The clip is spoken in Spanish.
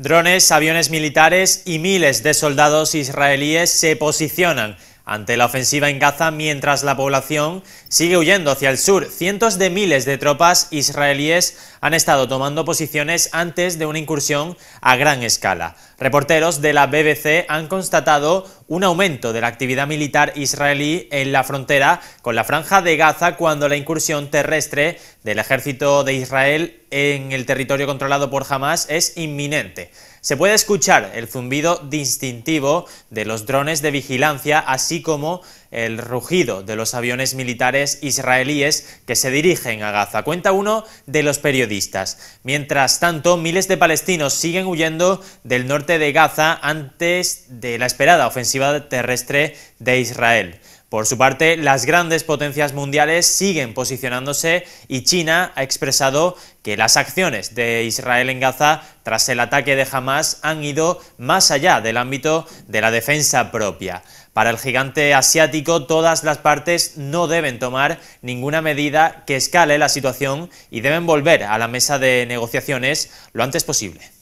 Drones, aviones militares y miles de soldados israelíes se posicionan ante la ofensiva en Gaza mientras la población sigue huyendo hacia el sur. Cientos de miles de tropas israelíes han estado tomando posiciones antes de una incursión a gran escala. Reporteros de la BBC han constatado un aumento de la actividad militar israelí en la frontera con la franja de Gaza cuando la incursión terrestre del ejército de Israel en el territorio controlado por Hamas es inminente. Se puede escuchar el zumbido distintivo de los drones de vigilancia, así como el rugido de los aviones militares israelíes que se dirigen a Gaza. Cuenta uno de los periodistas. Mientras tanto, miles de palestinos siguen huyendo del norte de Gaza antes de la esperada ofensiva terrestre de Israel. Por su parte, las grandes potencias mundiales siguen posicionándose y China ha expresado que las acciones de Israel en Gaza tras el ataque de Hamas han ido más allá del ámbito de la defensa propia. Para el gigante asiático, todas las partes no deben tomar ninguna medida que escale la situación y deben volver a la mesa de negociaciones lo antes posible.